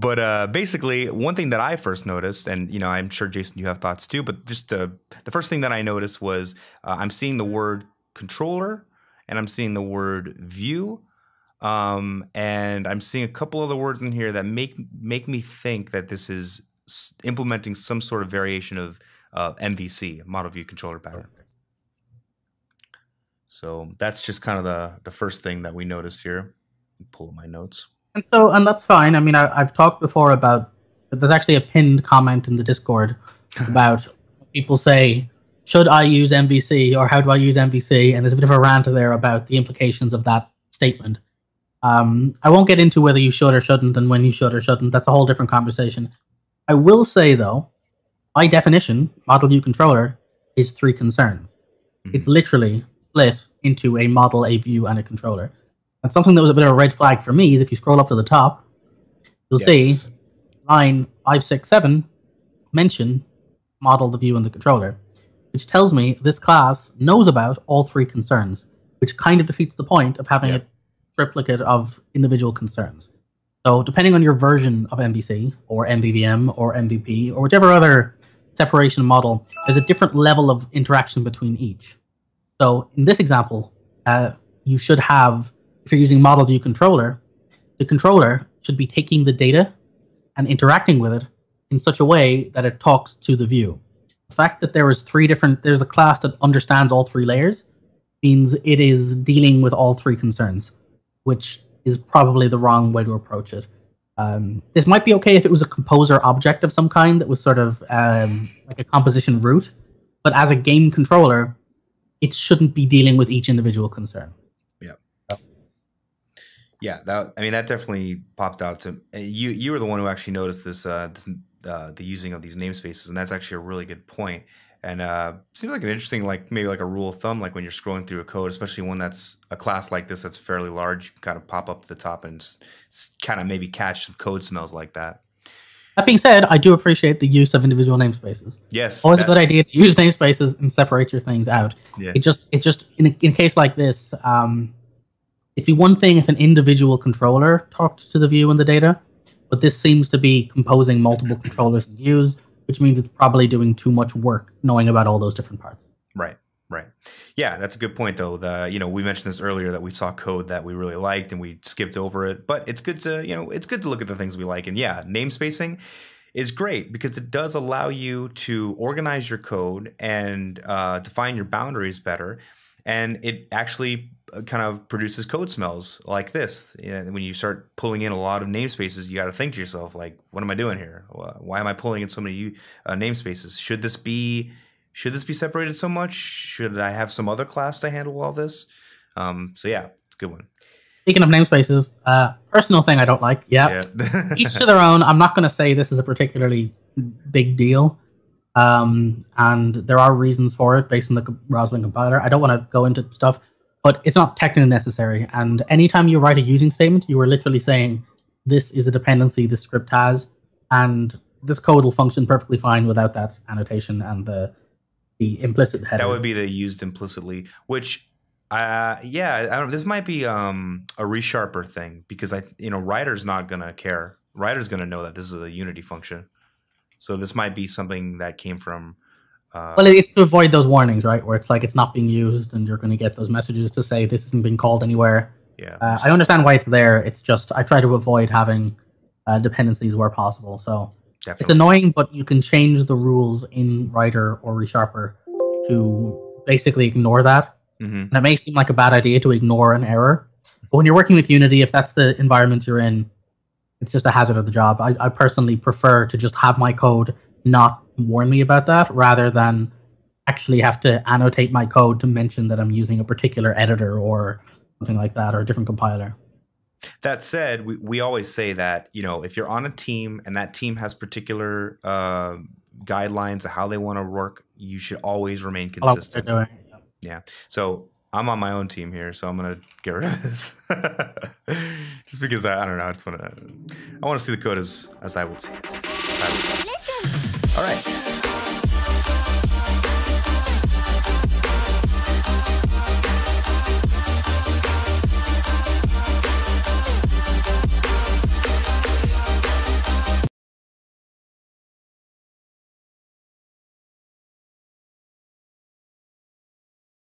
But uh, basically, one thing that I first noticed, and you know, I'm sure Jason, you have thoughts too. But just uh, the first thing that I noticed was uh, I'm seeing the word controller, and I'm seeing the word view, um, and I'm seeing a couple of other words in here that make make me think that this is implementing some sort of variation of uh, MVC, model view controller pattern. So that's just kind of the the first thing that we noticed here. Pull up my notes. And so, and that's fine. I mean, I, have talked before about there's actually a pinned comment in the Discord about people say, should I use MVC or how do I use MVC? And there's a bit of a rant there about the implications of that statement. Um, I won't get into whether you should or shouldn't and when you should or shouldn't. That's a whole different conversation. I will say, though, by definition, model view controller is three concerns. Mm-hmm. It's literally split into a model, a view, and a controller. And something that was a bit of a red flag for me is if you scroll up to the top, you'll yes. see line 567 mention model, the view, and the controller, which tells me this class knows about all three concerns, which kind of defeats the point of having yep. a triplicate of individual concerns. So depending on your version of MVC or MVVM or MVP or whichever other separation model, there's a different level of interaction between each. So in this example, uh, you should have if you're using model view controller, the controller should be taking the data and interacting with it in such a way that it talks to the view. The fact that there is three different, there's a class that understands all three layers means it is dealing with all three concerns, which is probably the wrong way to approach it. Um, this might be okay if it was a composer object of some kind that was sort of um, like a composition root, but as a game controller, it shouldn't be dealing with each individual concern. Yeah, that I mean that definitely popped out to you. You were the one who actually noticed this, uh, this uh, the using of these namespaces, and that's actually a really good point. And uh, seems like an interesting, like maybe like a rule of thumb, like when you're scrolling through a code, especially one that's a class like this that's fairly large, you can kind of pop up to the top and kind of maybe catch some code smells like that. That being said, I do appreciate the use of individual namespaces. Yes, always that, a good idea to use namespaces and separate your things out. Yeah. It just, it just in a, in a case like this, um, it'd be one thing if an individual controller talked to the view and the data, but this seems to be composing multiple controllers and views, which means it's probably doing too much work knowing about all those different parts. Right. Right. Yeah, that's a good point though. The you know, we mentioned this earlier that we saw code that we really liked and we skipped over it, but it's good to, you know, it's good to look at the things we like. And yeah, namespacing is great because it does allow you to organize your code and uh, define your boundaries better. And it actually kind of produces code smells like this. when you start pulling in a lot of namespaces, you got to think to yourself, like, what am I doing here? Why am I pulling in so many uh, namespaces? Should this be should this be separated so much? Should I have some other class to handle all this? Um, so yeah, it's a good one. Speaking of namespaces, uh, personal thing I don't like. Yep. Yeah, each to their own. I'm not going to say this is a particularly big deal. Um, and there are reasons for it based on the Roslyn compiler. I don't want to go into stuff but it's not technically necessary. And anytime you write a using statement, you are literally saying this is a dependency this script has, and this code will function perfectly fine without that annotation and the the implicit header. That would be the used implicitly, which uh, yeah, I don't. This might be um, a resharper thing because I, you know, Rider's not gonna care. Rider's gonna know that this is a Unity function, so this might be something that came from uh, well, it's to avoid those warnings, right? Where it's like it's not being used, and you're going to get those messages to say this isn't being called anywhere. Yeah, uh, I understand why it's there. It's just I try to avoid having uh, dependencies where possible. So Definitely. it's annoying, but you can change the rules in Rider or ReSharper to basically ignore that. Mm-hmm. And it may seem like a bad idea to ignore an error, but when you're working with Unity, if that's the environment you're in, it's just a hazard of the job. I, I personally prefer to just have my code not warn me about that rather than actually have to annotate my code to mention that I'm using a particular editor or something like that or a different compiler. That said, we, we always say that, you know, if you're on a team and that team has particular uh, guidelines of how they want to work, you should always remain consistent. Yeah. So I'm on my own team here, so I'm gonna get rid of this. Just because I, I don't know, I just wanna I wanna see the code as as I would see it. All right.